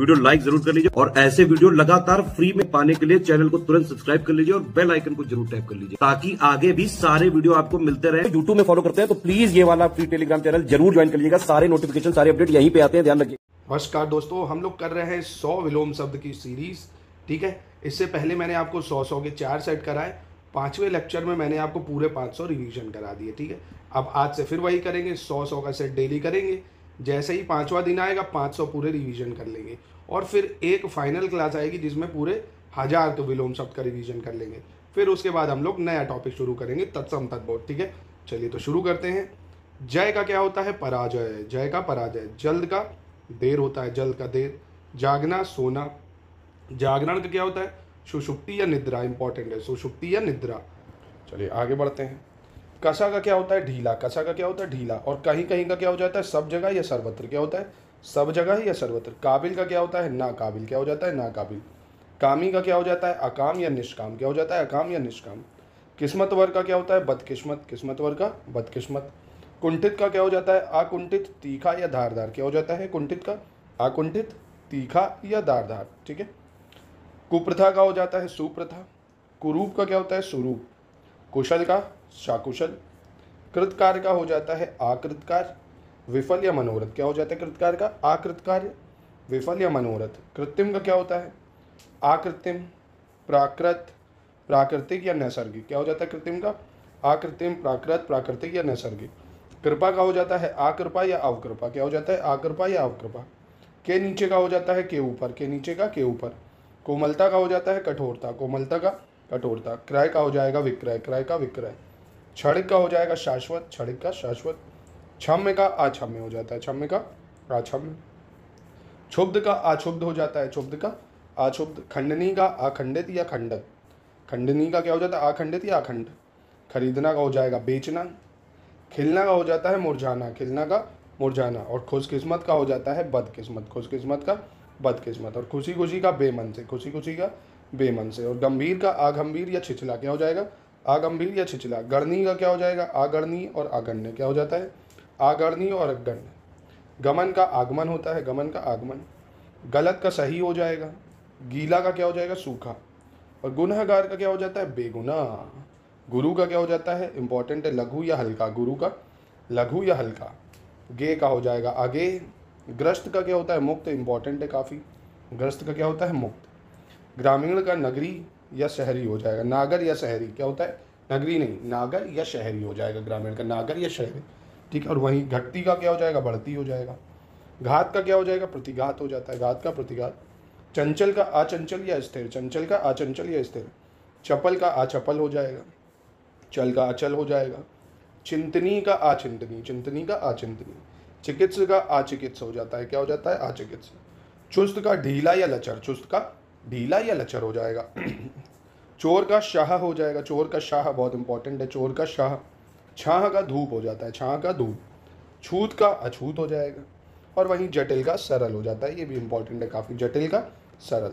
Video like ज़रूर कर लीजिए और ऐसे वीडियो लगातार फ्री में पाने के लिए चैनल को तुरंत सब्सक्राइब कर लीजिए और बेल आइकन को ज़रूर टैप कर लीजिए ताकि आगे भी सारे वीडियो आपको मिलते रहे। यूट्यूब में फॉलो करते हैं तो प्लीज़ ये वाला फ्री टेलीग्राम चैनल ज़रूर ज्वाइन कर लीजिएगा। सारे नोटिफिकेशन सारे अपडेट यहीं पे आते हैं ध्यान रखिए। नमस्कार दोस्तों हम लोग कर रहे हैं सौ विलोम शब्द की सीरीज़ ठीक है? इससे पहले मैंने आपको सौ सौ के चार सेट कराए पाँचवें लेक्चर में मैंने आपको पूरे पाँच सौ रिविजन करा दिए ठीक है? अब आज से फिर वही करेंगे सौ सौ का सेट डेली करेंगे जैसे ही पाँचवा दिन आएगा, पाँच सौ पूरे रिविजन कर लेंगे। और फिर एक फाइनल क्लास आएगी जिसमें पूरे हज़ार तो विलोम शब्द का रिविजन कर लेंगे। फिर उसके बाद हम लोग नया टॉपिक शुरू करेंगे, तत्सम तत्बोध, ठीक है? चलिए तो शुरू करते हैं। जय का क्या होता है? पराजय। जय का पराजय। जल्द का देर होता है, जल्द का देर। जागना, सोना। जागरण का क्या होता है? सुषुप्ति या निद्रा इंपॉर्टेंट है, सुषुप्ति या निद्रा। चलिए आगे बढ़ते हैं। कसा का क्या होता है? ढीला। कसा का क्या होता है? ढीला। और कहीं कहीं का क्या हो जाता है? सब जगह या सर्वत्र क्या होता है? सब जगह या सर्वत्र। काबिल का क्या होता है? ना काबिल क्या हो जाता है? ना काबिल कामी का क्या हो जाता है? अकाम या निष्काम। क्या हो जाता है? अकाम या निष्काम। किस्मत वर्ग का क्या होता है? बदकिस्मत। किस्मत वर्ग का बदकिस्मत। कुंठित का क्या हो जाता है? अकुंठित, तीखा या धारदार। क्या हो जाता है? कुंठित का। अकुंठित, तीखा या धारदार। ठीक है? कुप्रथा का हो जाता है सुप्रथा। कुरूप का क्या होता है? स्वरूप कुशल का। शाकुशल। कृतकार का हो जाता है आकृतकार। विफल या मनोरथ, क्या हो जाता है कृतकार का? आकृतकार विफल या मनोरथ। कृत्रिम का क्या होता है? आकृत्रिम, प्राकृत, प्राकृतिक या नैसर्गिक। क्या हो जाता है कृत्रिम का? आकृत्रिम, प्राकृत, प्राकृतिक या नैसर्गिक। कृपा का हो जाता है आकृपा या अवकृपा। क्या हो जाता है? आकृपा या अवकृपा। के नीचे का हो जाता है के ऊपर। के नीचे का, के ऊपर। कोमलता का हो जाता है कठोरता। कोमलता का, कठोरता। क्रय का हो जाएगा विक्रय। क्रय का विक्रय। क्षणिक का हो जाएगा शाश्वत, क्षणिक का शाश्वत। क्षम्य का अक्षम्य हो जाता है, क्षम्य का अक्षम्य। क्षुब्ध का अक्षुब्ध हो जाता है, क्षुब्ध का अक्षुब्ध। खंडनी का अखंडित या खंडत खंडनी का क्या हो जाता है, अखंडित या अखंड? खरीदना का हो जाएगा, बेचना। खिलना का हो जाता है, मुरझाना। खिलना का, मुरझाना। और खुशकिस्मत का हो जाता है, बदकिस्मत। खुशकिस्मत का, बदकिस्मत। और खुशी खुशी का बेमन से खुशी खुशी का बेमन से। और गंभीर का आगंभीर या छिछला क्या हो जाएगा आगंभीर या छिछला। गणनी का क्या हो जाएगा? आगणनी और आगण्य। क्या हो जाता है? आगणनी और अगण्य। गमन का आगमन होता है। गमन का आगमन। गलत का सही हो जाएगा। गीला का क्या हो जाएगा? सूखा। और गुनहगार का क्या हो जाता है? बेगुना। गुरु का क्या हो जाता है? इंपॉर्टेंट है। लघु या हल्का। गुरु का। लघु या हल्का। गे का हो जाएगा। आगे। ग्रस्त का क्या होता है? मुक्त। इंपॉर्टेंट है काफ़ी। ग्रस्त का क्या होता है? मुक्त। ग्रामीण का नगरी। या शहरी हो जाएगा। नागर या शहरी, क्या होता है? नगरी नहीं, नागर या शहरी हो जाएगा ग्रामीण का, नागर या शहरी, ठीक है? और वहीं घटती का क्या हो जाएगा? बढ़ती हो जाएगा। घात का क्या हो जाएगा? प्रतिघात हो जाता है। घात का प्रतिघात, चंचल का अचंचल या स्थिर, चंचल का अचंचल या स्थिर, चपल का अचपल हो जाएगा, चल का अचल हो जाएगा, चिंतनी का अचिंतनी, चिंतनी का अचिंतनी, चिकित्स का अचिकित्स हो जाता है। क्या हो जाता है? अचिकित्स। चुस्त का ढीला या लचर, चुस्त का ढीला या लचर हो जाएगा। चोर का शाह हो जाएगा। चोर का शाह बहुत इंपॉर्टेंट है। चोर का शाह, छाह का धूप हो जाता है। छाह का धूप, छूत का अछूत हो जाएगा। और वहीं जटिल का सरल हो जाता है। ये भी इंपॉर्टेंट है काफ़ी। जटिल का सरल।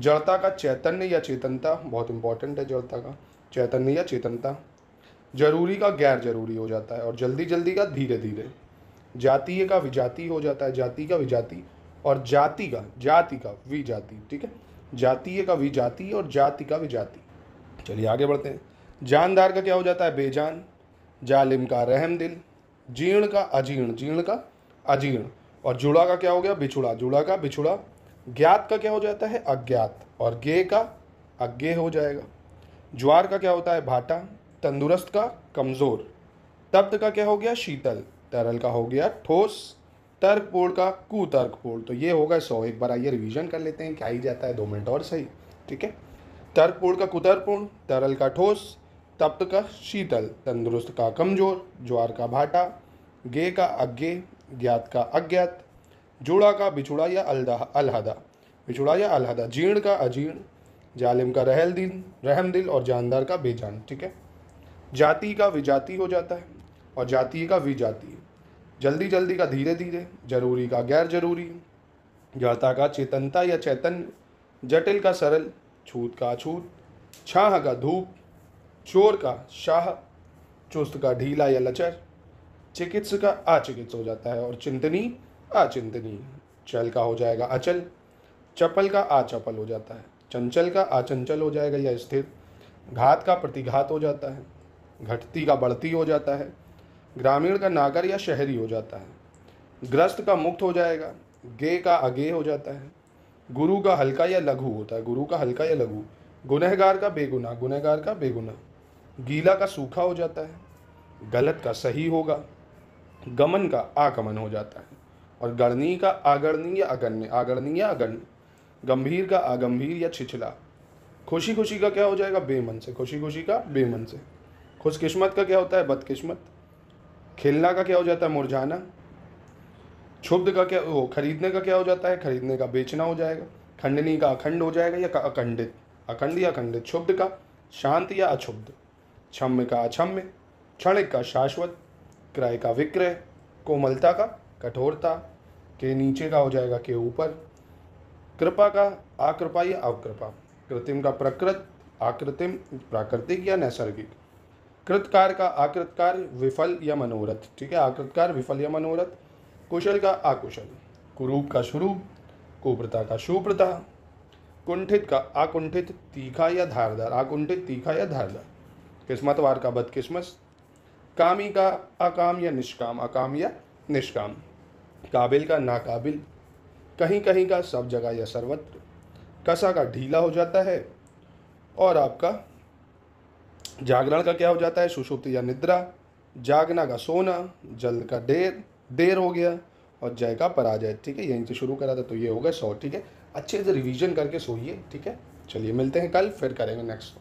जड़ता का चैतन्य या चेतनता, बहुत इंपॉर्टेंट है जड़ता का। चैतन्य या चेतनता। ज़रूरी का गैर ज़रूरी हो जाता है। और जल्दी जल्दी का धीरे धीरे। जातीय का विजाति हो जाता है। जाति का विजाति और जाति का जाति का विजाति। ठीक है? जातीय का विजाति और जाति का विजाति चलिए आगे बढ़ते हैं। जानदार का क्या हो जाता है? बेजान। जालिम का रहम दिल। जीर्ण का अजीर्ण। जीर्ण का अजीर्ण। और जुड़ा का क्या हो गया? बिछुड़ा। जुड़ा का बिछुड़ा। ज्ञात का क्या हो जाता है? अज्ञात। और गे का अज्ञे हो जाएगा। ज्वार का क्या होता है? भाटा। तंदुरुस्त का कमज़ोर। तप्त का क्या हो गया? शीतल। तरल का हो गया ठोस। तर्कपूर्ण का कुतर्कपूर्ण। तो ये होगा सौ। एक बार आइए रिवीजन कर लेते हैं क्या ही जाता है। दो मिनट और सही। ठीक है? तर्कपूर्ण का कुतर्कपूर्ण, तरल का ठोस, तप्त का शीतल, तंदुरुस्त का कमज़ोर, ज्वार का भाटा गे का अज्ञे ज्ञात का अज्ञात, जुड़ा का बिछुड़ा या अलदा, अलहदा। बिछुड़ा या अलहदा। जीर्ण का अजीर्ण, जालिम का रहल दिल रहम दिल और जानदार का बेजान। ठीक है? जाति का विजाति हो जाता है और जातीय का विजातीय जल्दी जल्दी का धीरे धीरे, ज़रूरी का गैर ज़रूरी जड़ता का चेतनता या चैतन्य, जटिल का सरल, छूत का अछूत छाह का धूप, चोर का शाह, चुस्त का ढीला या लचर, चिकित्स का अचिकित्स हो जाता है और चिंतनी अचिंतनी, चल का हो जाएगा अचल, चपल का आचपल हो जाता है, चंचल का आचंचल हो जाएगा या स्थिर, घात का प्रतिघात हो जाता है, घटती का बढ़ती हो जाता है ग्रामीण का नागर या शहरी हो जाता है। ग्रस्त का मुक्त हो जाएगा, गे का अगे हो जाता है। गुरु का हल्का या लघु होता है, गुरु का हल्का या लघु। गुनहगार का बेगुना, गुनहगार का बेगुना। गीला का सूखा हो जाता है, गलत का सही होगा। गमन का आगमन हो जाता है, और गणनी का आगणनी या अगण्य आगणनी या अगण्य। गंभीर का अगंभीर या छिछला। खुशी खुशी का क्या हो जाएगा? बेमन से खुशी खुशी का बेमन से। खुशकिस्मत का क्या होता है? बदकिस्मत। खेलना का क्या हो जाता है? मुरझाना। क्षुब्ध का क्या, वो खरीदने का क्या हो जाता है? खरीदने का बेचना हो जाएगा। खंडनी का अखंड हो जाएगा या अखंडित? अखंड या अखंडित? क्षुब्ध का, शांत या अक्षुब्ध क्षम्य का अक्षम्य, क्षणिक का शाश्वत, क्रय का विक्रय, कोमलता का, कठोरता, के नीचे का हो जाएगा, के ऊपर। कृपा का आकृपा या अकृपा। कृत्रिम का प्रकृत आकृतिम प्राकृतिक या नैसर्गिक। कृतकार का आकृतकार विफल या मनोरथ, ठीक है? आकृतकार विफल या मनोरथ, कुशल का आकुशल, कुरूप का स्वरूप कुप्रता का सुप्रता कुंठित का आकुंठित तीखा या धारदार, आकुंठित तीखा या धारदार। किस्मतवार का बदकिस्मत, कामी का अकाम या निष्काम, अकाम या निष्काम, काबिल का नाकाबिल कहीं कहीं का सब जगह या सर्वत्र, कसा का ढीला हो जाता है, और आपका जागरण का क्या हो जाता है? सुषुप्ति या निद्रा, जागना का सोना, जल का देर देर हो गया और जय का पराजय। ठीक है, यहीं से शुरू करा था तो ये हो गया सौ। ठीक है, अच्छे से रिवीजन करके सोइए। ठीक है, चलिए मिलते हैं कल, फिर करेंगे नेक्स्ट